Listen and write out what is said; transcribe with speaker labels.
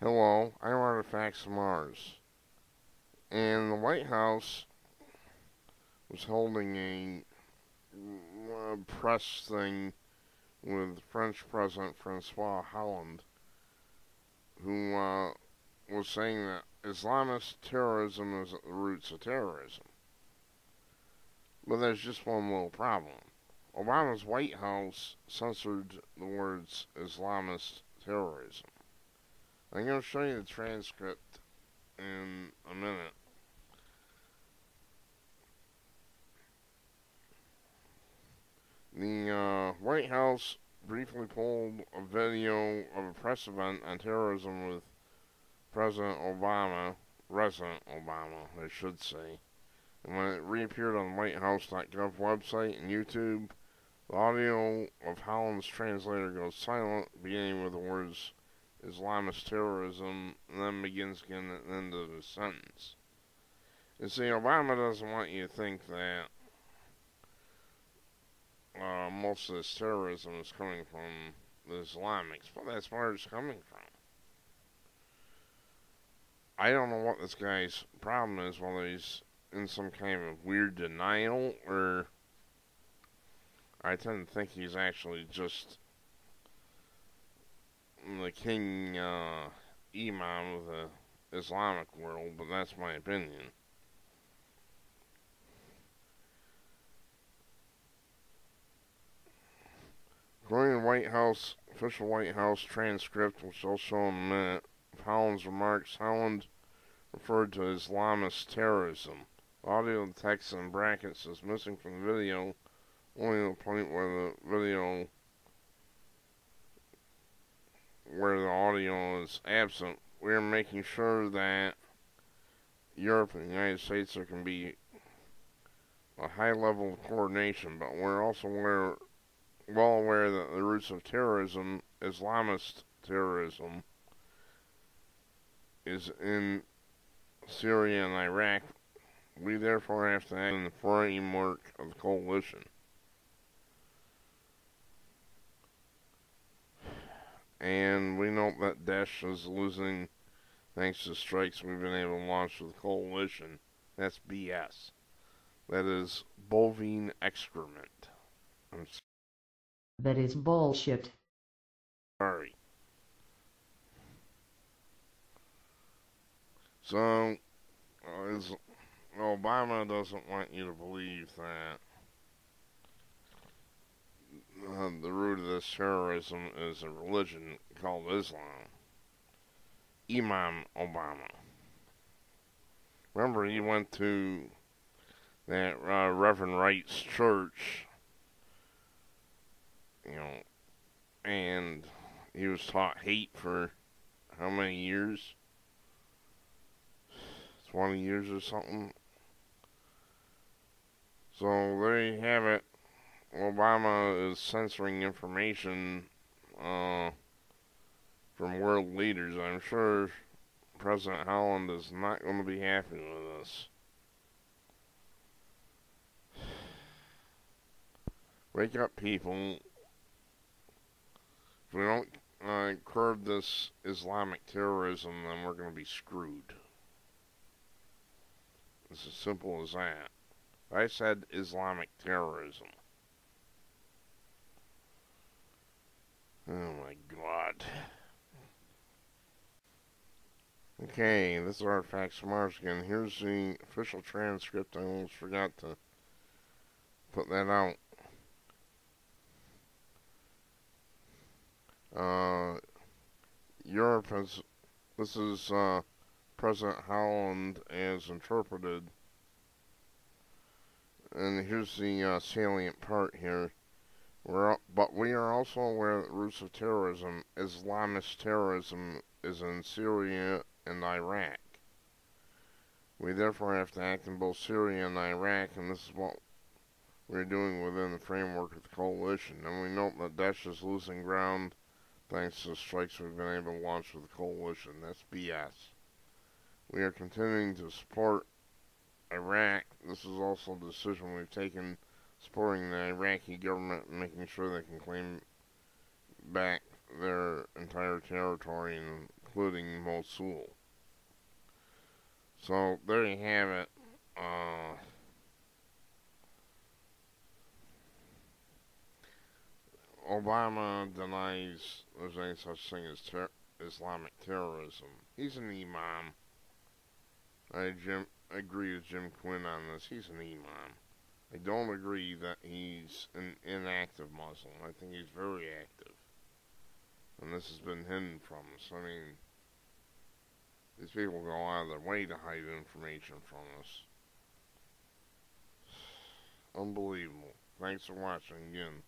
Speaker 1: Facts of Mars. And the White House was holding a uh, press thing with French President Francois Hollande, who uh, was saying that Islamist terrorism is at the roots of terrorism. But there's just one little problem. Obama's White House censored the words Islamist terrorism. I'm going to show you the transcript in a minute. The uh, White House briefly pulled a video of a press event on terrorism with President Obama, President Obama, I should say. And when it reappeared on the WhiteHouse.gov website and YouTube, the audio of Hollande's translator goes silent, beginning with the words Islamist terrorism, and then begins again at the end of the sentence. You see, Obama doesn't want you to think that uh, most of this terrorism is coming from the Islamics, but that's where it's coming from. I don't know what this guy's problem is, whether he's in some kind of weird denial or I tend to think he's actually just the king uh, imam of the Islamic world, but that's my opinion. According to White House, official White House transcript, which I'll show in a minute, of Hollande's remarks, Hollande referred to Islamist terrorism. Audio text in brackets is missing from the video, only the point where the video, where the audio is absent. We are making sure that Europe and the United States there can be a high level of coordination, but we're also aware, well aware that the roots of terrorism, Islamist terrorism, is in Syria and Iraq we therefore have to act in the framework of the coalition. And we know that Daesh is losing thanks to strikes we've been able to launch with the coalition. That's BS. That is bovine excrement. I'm
Speaker 2: That is bullshit.
Speaker 1: sorry. So, uh, Obama doesn't want you to believe that uh, the root of this terrorism is a religion called Islam. Imam Obama. Remember, he went to that uh, Reverend Wright's church, you know, and he was taught hate for how many years? 20 years or something. So there you have it. Obama is censoring information uh, from world leaders. I'm sure President Hollande is not going to be happy with this. Wake up, people. If we don't uh, curb this Islamic terrorism, then we're going to be screwed. It's as simple as that. I said Islamic terrorism. Okay, this is Artifacts Mars again. Here's the official transcript. I almost forgot to put that out. Uh, Europe has, this is uh, President Hollande as interpreted and here's the uh, salient part here. We're, but we are also aware that roots of terrorism, Islamist terrorism, is in Syria and Iraq. We therefore have to act in both Syria and Iraq, and this is what we're doing within the framework of the coalition. And we note that Daesh is losing ground thanks to the strikes we've been able to launch with the coalition. That's BS. We are continuing to support Iraq, this is also a decision we've taken supporting the Iraqi government making sure they can claim back their entire territory, including Mosul. So there you have it. Uh, Obama denies there's any such thing as ter- Islamic terrorism. He's an imam. I Jim agree with Jim Quinn on this. He's an imam. I don't agree that he's an inactive Muslim. I think he's very active. And this has been hidden from us. I mean, these people go out of their way to hide information from us. Unbelievable. Thanks for watching again.